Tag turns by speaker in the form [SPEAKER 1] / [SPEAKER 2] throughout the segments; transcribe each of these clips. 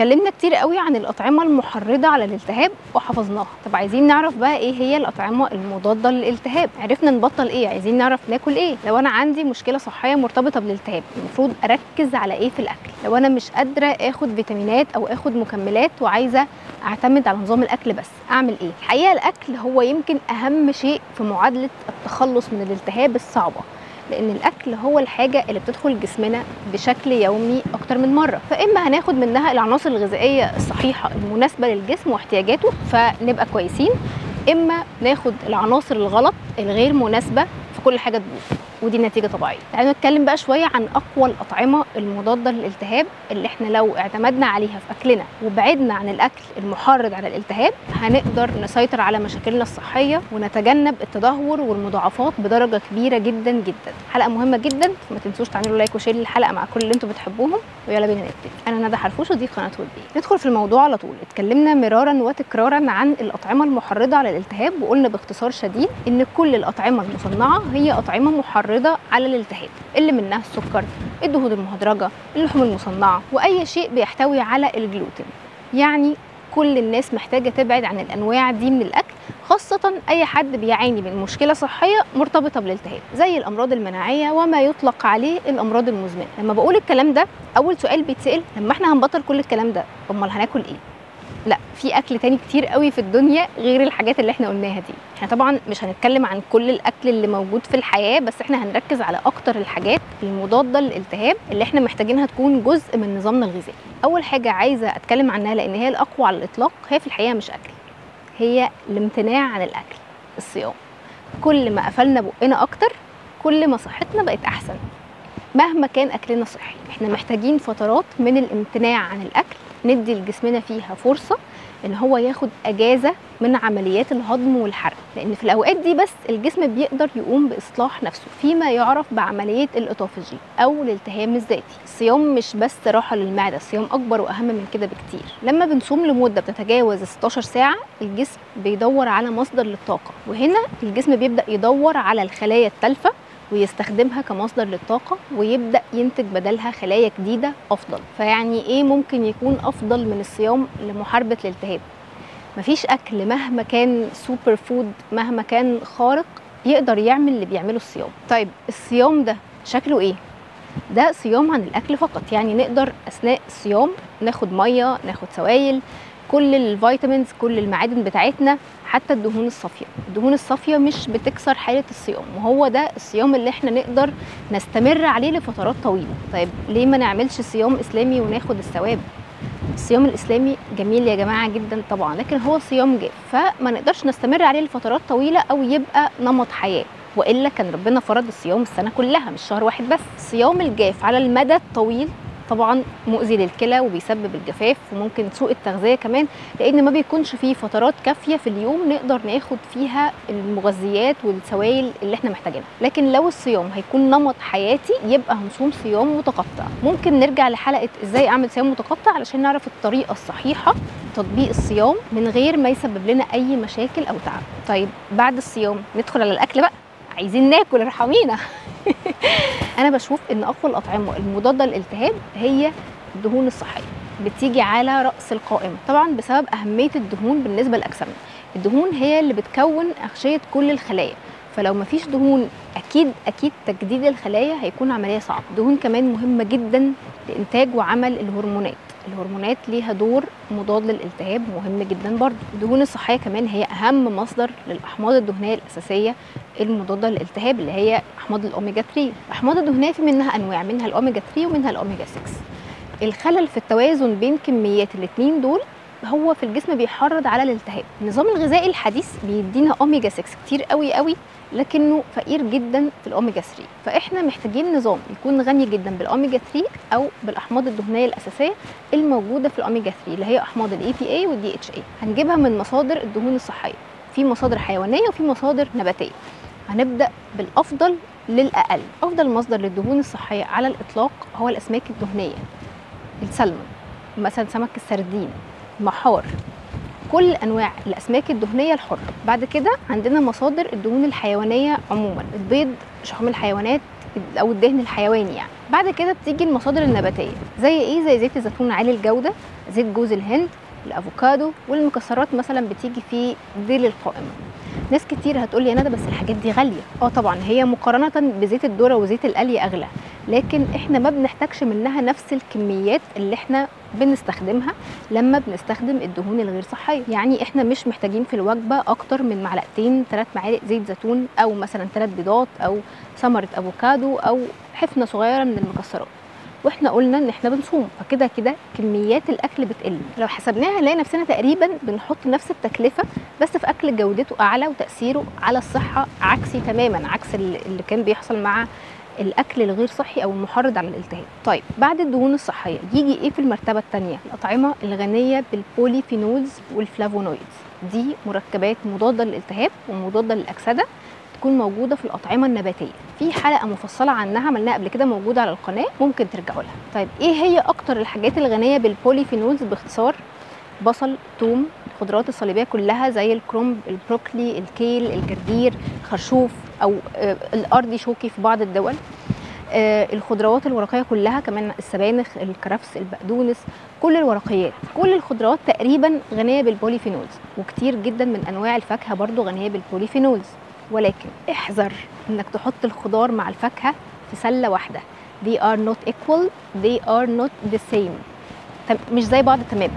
[SPEAKER 1] اتكلمنا كتير قوي عن الأطعمة المحرضة على الالتهاب وحفظناها. طب عايزين نعرف بقى إيه هي الأطعمة المضادة للالتهاب؟ عرفنا نبطل إيه عايزين نعرف ناكل إيه. لو أنا عندي مشكلة صحية مرتبطة بالالتهاب المفروض أركز على إيه في الأكل؟ لو أنا مش قادرة آخد فيتامينات أو آخد مكملات وعايزة أعتمد على نظام الأكل بس أعمل إيه؟ الحقيقة الأكل هو يمكن أهم شيء في معادلة التخلص من الالتهاب الصعبة. لأن الأكل هو الحاجة اللي بتدخل جسمنا بشكل يومي أكتر من مرة. فإما هناخد منها العناصر الغذائية الصحيحة المناسبة للجسم واحتياجاته فنبقى كويسين. إما ناخد العناصر الغلط الغير مناسبة فكل حاجة تبوظ. ودي نتيجة طبيعية. تعالوا نتكلم بقى شوية عن أقوى الأطعمة المضادة للالتهاب اللي إحنا لو اعتمدنا عليها في أكلنا وبعدنا عن الأكل المحرض على الالتهاب هنقدر نسيطر على مشاكلنا الصحية ونتجنب التدهور والمضاعفات بدرجة كبيرة جدا جدا. حلقة مهمة جدا ما تنسوش تعملوا like و share للحلقة مع كل اللي أنتم بتحبوهم ويلا بينا نبتدي. أنا ندى حرفوش ودي قناة ودي ندخل في الموضوع على طول. اتكلمنا مرارا وتكرارا عن الأطعمة المحرضة على الالتهاب وقلنا باختصار شديد إن كل الأطعمة المصنعة هي أطعمة محرضه على الالتهاب اللي منها السكر الدهون المهدرجة اللحوم المصنعة وأي شيء بيحتوي على الجلوتين يعني كل الناس محتاجة تبعد عن الأنواع دي من الأكل خاصة أي حد بيعاني من مشكلة صحية مرتبطة بالالتهاب زي الأمراض المناعية وما يطلق عليه الأمراض المزمنة لما بقول الكلام ده أول سؤال بيتسأل لما إحنا هنبطل كل الكلام ده أمال هناكل إيه؟ لا في أكل تاني كتير قوي في الدنيا غير الحاجات اللي إحنا قلناها دي. إحنا طبعا مش هنتكلم عن كل الأكل اللي موجود في الحياة بس إحنا هنركز على أكتر الحاجات المضاده للالتهاب اللي إحنا محتاجينها تكون جزء من نظامنا الغذائي. أول حاجة عايزة أتكلم عنها لأن هي الأقوى على الإطلاق هي في الحقيقة مش أكل هي الامتناع عن الأكل الصيام. كل ما قفلنا بقنا أكتر كل ما صحتنا بقت أحسن. مهما كان أكلنا صحي إحنا محتاجين فترات من الامتناع عن الأكل ندي لجسمنا فيها فرصة إن هو ياخد أجازة من عمليات الهضم والحرق. لأن في الأوقات دي بس الجسم بيقدر يقوم بإصلاح نفسه فيما يعرف بعملية الأوتوفاجي أو الالتهام الذاتي. الصيام مش بس راحة للمعدة الصيام أكبر وأهم من كده بكتير. لما بنصوم لمدة بتتجاوز 16 ساعة الجسم بيدور على مصدر للطاقة. وهنا الجسم بيبدأ يدور على الخلايا التالفة ويستخدمها كمصدر للطاقة ويبدأ ينتج بدلها خلايا جديدة أفضل. فيعني إيه ممكن يكون أفضل من الصيام لمحاربة الالتهاب؟ مفيش أكل مهما كان super food مهما كان خارق يقدر يعمل اللي بيعمله الصيام. طيب الصيام ده شكله إيه؟ ده صيام عن الأكل فقط. يعني نقدر أثناء الصيام ناخد مية ناخد سوائل كل ال vitamins كل المعادن بتاعتنا حتى الدهون الصافية. الدهون الصافية مش بتكسر حالة الصيام وهو ده الصيام اللي إحنا نقدر نستمر عليه لفترات طويلة. طيب ليه ما نعملش صيام إسلامي وناخد الثواب؟ الصيام الإسلامي جميل يا جماعة جدا طبعا لكن هو صيام جاف فما نقدرش نستمر عليه لفترات طويلة أو يبقى نمط حياة. وإلا كان ربنا فرض الصيام السنة كلها مش شهر واحد بس. الصيام الجاف على المدى الطويل طبعا مؤذي للكلى وبيسبب الجفاف وممكن سوء التغذية كمان لأن ما بيكونش فيه فترات كافية في اليوم نقدر ناخد فيها المغذيات والسوائل اللي إحنا محتاجينها. لكن لو الصيام هيكون نمط حياتي يبقى هنصوم صيام متقطع. ممكن نرجع لحلقة إزاي أعمل صيام متقطع علشان نعرف الطريقة الصحيحة تطبيق الصيام من غير ما يسبب لنا أي مشاكل أو تعب. طيب بعد الصيام ندخل على الأكل بقى. عايزين ناكل ارحمينا. أنا بشوف إن أقوى الأطعمة المضادة للالتهاب هي الدهون الصحية بتيجي على رأس القائمة. طبعا بسبب أهمية الدهون بالنسبة لاجسامنا الدهون هي اللي بتكون أغشية كل الخلايا. فلو مفيش دهون أكيد أكيد تجديد الخلايا هيكون عملية صعبة. الدهون كمان مهمة جدا لإنتاج وعمل الهرمونات. الهرمونات ليها دور مضاد للالتهاب مهم جدا برضه الدهون الصحية كمان هي أهم مصدر للأحماض الدهنية الأساسية المضادة للالتهاب اللي هي أحماض الأوميجا 3 الأحماض الدهنية في منها أنواع منها الأوميجا 3 ومنها الأوميجا 6 الخلل في التوازن بين كميات الاثنين دول هو في الجسم بيحرض على الالتهاب. النظام الغذائي الحديث بيدينا اوميجا 6 كتير قوي قوي لكنه فقير جدا في الاوميجا 3 فإحنا محتاجين نظام يكون غني جدا بالاوميجا 3 أو بالأحماض الدهنية الأساسية الموجودة في الاوميجا 3 اللي هي أحماض ال EPA وال DHA هنجيبها من مصادر الدهون الصحية. في مصادر حيوانية وفي مصادر نباتية. هنبدأ بالأفضل للأقل. أفضل مصدر للدهون الصحية على الإطلاق هو الأسماك الدهنية. السلمون. مثلا سمك السردين. محار كل أنواع الأسماك الدهنية الحره بعد كده عندنا مصادر الدهون الحيوانية عموما. البيض شحوم الحيوانات أو الدهن الحيواني يعني. بعد كده بتيجي المصادر النباتية. زي إيه؟ زي زيت الزيتون عالي الجودة زيت جوز الهند الأفوكادو والمكسرات مثلا بتيجي في ديل القائمة. ناس كتير هتقول لي يا ندى بس الحاجات دي غالية. آه طبعا هي مقارنة بزيت الذرة وزيت القلي أغلى. لكن إحنا ما بنحتاجش منها نفس الكميات اللي إحنا بنستخدمها لما بنستخدم الدهون الغير صحية. يعني إحنا مش محتاجين في الوجبة أكتر من معلقتين ثلاث معالق زيت زيتون أو مثلا ثلاث بيضات أو ثمره أفوكادو أو حفنة صغيرة من المكسرات. وإحنا قلنا إن إحنا بنصوم فكده كده كميات الأكل بتقل. لو حسبناها هنلاقي نفسنا تقريبا بنحط نفس التكلفة بس في أكل جودته أعلى وتأثيره على الصحة عكسي تماما عكس اللي كان بيحصل مع الأكل الغير صحي أو المحرض على الالتهاب. طيب بعد الدهون الصحية يجي إيه في المرتبة الثانية الأطعمة الغنية بال polyphenols وال flavonoids. دي مركبات مضادة للالتهاب ومضادة للأكسدة تكون موجودة في الأطعمة النباتية. في حلقة مفصلة عنها عملناها قبل كده موجودة على القناة ممكن ترجعوا لها. طيب إيه هي أكتر الحاجات الغنية بال polyphenols؟ باختصار بصل ثوم الخضروات الصليبية كلها زي الكرنب البروكلي الكيل الجرجير خرشوف. أو آه الأرضي شوكي في بعض الدول. آه الخضروات الورقية كلها كمان السبانخ الكرفس البقدونس كل الورقيات كل الخضروات تقريبا غنية بال polyphenols. وكتير جدا من أنواع الفاكهة برضو غنية بال polyphenols. ولكن احذر إنك تحط الخضار مع الفاكهة في سلة واحدة. They are not equal they are not the same. مش زي بعض تماما.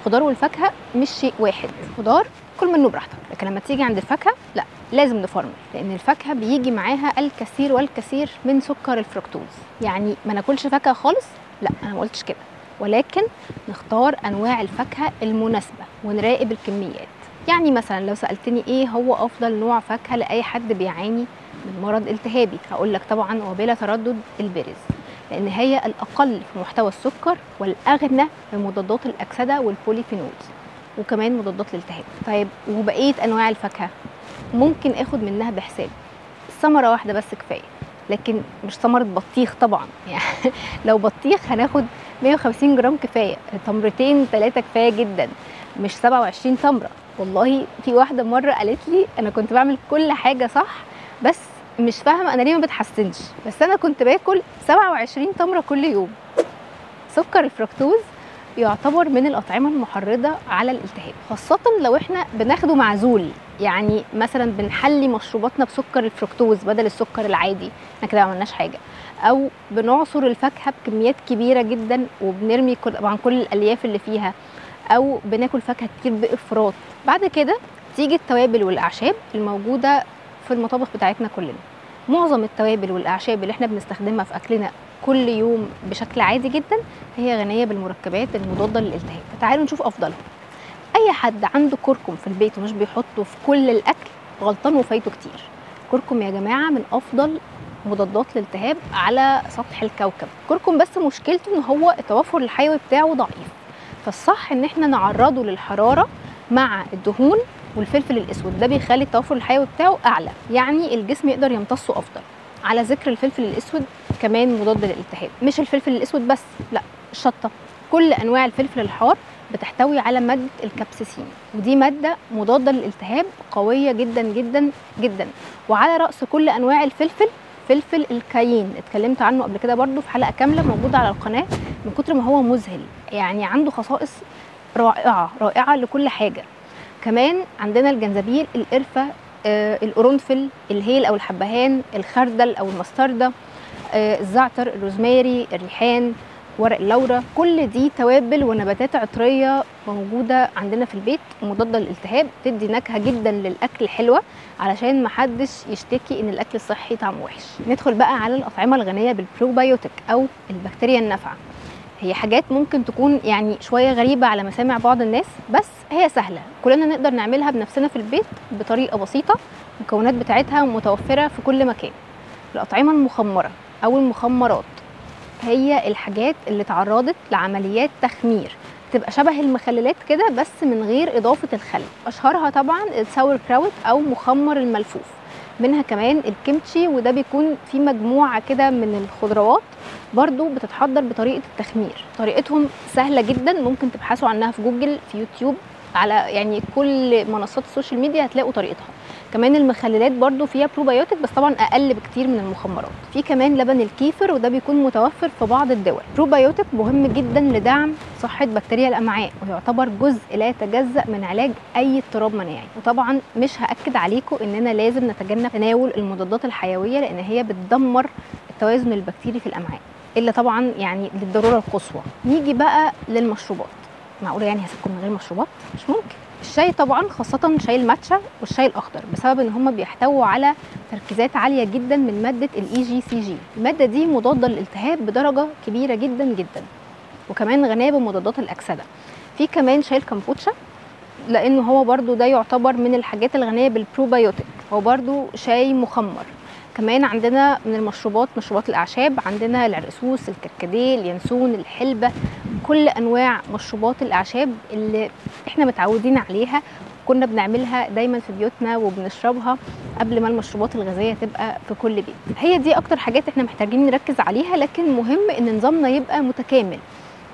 [SPEAKER 1] الخضار والفاكهة مش شيء واحد. خضار كل منه براحتك. لكن لما تيجي عند الفاكهة لا. لازم نفرمل لأن الفاكهة بيجي معاها الكثير والكثير من سكر الفركتوز يعني ما ناكلش فاكهة خالص لا أنا ما قلتش كده. ولكن نختار أنواع الفاكهة المناسبة ونراقب الكميات. يعني مثلا لو سألتني إيه هو أفضل نوع فاكهة لأي حد بيعاني من مرض التهابي هقول لك طبعا وبلا تردد ال berries لأن هي الأقل في محتوى السكر والأغنى في مضادات الأكسدة وال polyphenols وكمان مضادات الالتهاب طيب وبقية أنواع الفاكهة؟ ممكن آخد منها بحساب. ثمرة واحدة بس كفاية. لكن مش ثمرة بطيخ طبعا. يعني لو بطيخ هناخد 150 جرام كفاية. تمرتين ثلاثة كفاية جدا. مش 27 تمره والله في واحدة مرة قالت لي أنا كنت بعمل كل حاجة صح بس مش فاهمة أنا ليه ما بتحسنش؟ بس أنا كنت باكل 27 تمره كل يوم. سكر الفركتوز يعتبر من الأطعمة المحرضة على الالتهاب خاصة لو إحنا بناخده معزول يعني مثلا بنحلي مشروباتنا بسكر الفركتوز بدل السكر العادي إحنا كده ما عملناش حاجة. أو بنعصر الفاكهة بكميات كبيرة جدا وبنرمي طبعا كل الألياف اللي فيها. أو بناكل فاكهة كتير بإفراط. بعد كده تيجي التوابل والأعشاب الموجودة في المطابخ بتاعتنا كلنا. معظم التوابل والأعشاب اللي إحنا بنستخدمها في أكلنا كل يوم بشكل عادي جدا هي غنية بالمركبات المضادة للإلتهاب. فتعالوا نشوف أفضلهم. أي حد عنده كركم في البيت ومش بيحطه في كل الأكل غلطان وفايته كتير. كركم يا جماعة من أفضل مضادات الالتهاب على سطح الكوكب. كركم بس مشكلته إن هو التوفر الحيوي بتاعه ضعيف. فالصح إن إحنا نعرضه للحرارة مع الدهون والفلفل الأسود. ده بيخلي التوفر الحيوي بتاعه أعلى. يعني الجسم يقدر يمتصه أفضل. على ذكر الفلفل الأسود كمان مضاد للالتهاب. مش الفلفل الأسود بس لا الشطة. كل أنواع الفلفل الحار بتحتوي على مادة الكابسيسين ودي مادة مضادة للالتهاب قوية جدا جدا جدا. وعلى رأس كل أنواع الفلفل فلفل الكايين. اتكلمت عنه قبل كده برضو في حلقة كاملة موجوده على القناة من كتر ما هو مذهل. يعني عنده خصائص رائعة رائعة لكل حاجة. كمان عندنا الجنزبيل القرفة آه القرنفل الهيل أو الحبهان الخردل أو المستردة. الزعتر الروزماري الريحان ورق اللورة كل دي توابل ونباتات عطرية موجودة عندنا في البيت مضادة للالتهاب تدي نكهة جدا للأكل حلوة علشان محدش يشتكي إن الأكل الصحي طعمه وحش. ندخل بقى على الأطعمة الغنية بالبروبايوتيك أو البكتيريا النافعة. هي حاجات ممكن تكون يعني شوية غريبة على مسامع بعض الناس بس هي سهلة. كلنا نقدر نعملها بنفسنا في البيت بطريقة بسيطة المكونات بتاعتها متوفرة في كل مكان. الأطعمة المخمرة. أو المخمرات. هي الحاجات اللي تعرضت لعمليات تخمير. تبقى شبه المخللات كده بس من غير إضافة الخل. أشهرها طبعا ال sauerkraut أو مخمر الملفوف. منها كمان الكيمتشي وده بيكون في مجموعة كده من الخضروات برضو بتتحضر بطريقة التخمير. طريقتهم سهلة جدا ممكن تبحثوا عنها في جوجل في يوتيوب. على يعني كل منصات ال social media هتلاقوا طريقتها. كمان المخللات برضو فيها بروبايوتيك بس طبعا أقل بكتير من المخمرات. في كمان لبن الكيفر وده بيكون متوفر في بعض الدول. بروبايوتيك مهم جدا لدعم صحة بكتيريا الأمعاء ويعتبر جزء لا يتجزأ من علاج أي اضطراب مناعي. وطبعا مش هأكد عليكم إننا لازم نتجنب تناول المضادات الحيوية لأن هي بتدمر التوازن البكتيري في الأمعاء إلا طبعا يعني للضرورة القصوى. نيجي بقى للمشروبات. معقولة يعني هسيبكم من غير مشروبات؟ مش ممكن. الشاي طبعا خاصة شاي الماتشا والشاي الأخضر بسبب إن هما بيحتووا على تركيزات عالية جدا من مادة ال EGCG المادة دي مضادة للالتهاب بدرجة كبيرة جدا جدا. وكمان غنية بمضادات الأكسدة. في كمان شاي الكمبوتشا لأنه هو برضو ده يعتبر من الحاجات الغنية بالبروبايوتيك هو برضو شاي مخمر. كمان عندنا من المشروبات مشروبات الأعشاب عندنا العرقسوس الكركديه اليانسون الحلبة كل أنواع مشروبات الأعشاب اللي إحنا متعودين عليها كنا بنعملها دايما في بيوتنا وبنشربها قبل ما المشروبات الغازية تبقى في كل بيت. هي دي أكتر حاجات إحنا محتاجين نركز عليها لكن مهم إن نظامنا يبقى متكامل.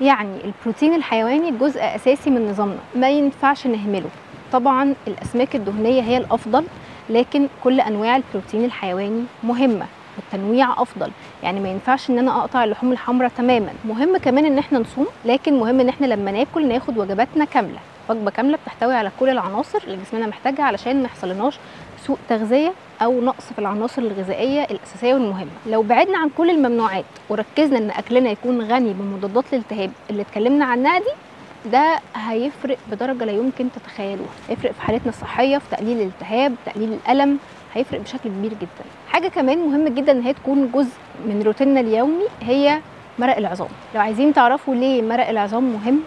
[SPEAKER 1] يعني البروتين الحيواني جزء أساسي من نظامنا ما ينفعش نهمله. طبعا الأسماك الدهنية هي الأفضل لكن كل أنواع البروتين الحيواني مهمة التنويع أفضل. يعني ما ينفعش إن أنا أقطع اللحوم الحمراء تماما. مهم كمان إن إحنا نصوم لكن مهم إن إحنا لما ناكل ناخد وجباتنا كاملة. وجبة كاملة بتحتوي على كل العناصر اللي جسمنا محتاجها علشان ما يحصلناش سوء تغذية أو نقص في العناصر الغذائية الأساسية والمهمة. لو بعدنا عن كل الممنوعات وركزنا إن أكلنا يكون غني بمضادات الالتهاب اللي اتكلمنا عنها دي ده هيفرق بدرجة لا يمكن تتخيلوها. هيفرق في حالتنا الصحية في تقليل الالتهاب تقليل الألم هيفرق بشكل كبير جدا. حاجة كمان مهم جدا إن هي تكون جزء من روتيننا اليومي هي مرق العظام. لو عايزين تعرفوا ليه مرق العظام مهم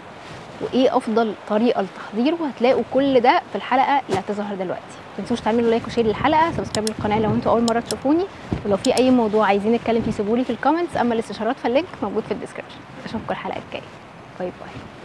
[SPEAKER 1] وإيه أفضل طريقة لتحضيره هتلاقوا كل ده في الحلقة اللي هتظهر دلوقتي. ما تنسوش تعملوا like و share للحلقة subscribe للقناة لو أنتوا أول مرة تشوفوني. ولو في أي موضوع عايزين نتكلم فيه سيبولي في ال comments أما الاستشارات فال link موجود في ال description أشوفكم الحلقة الجاية. باي باي.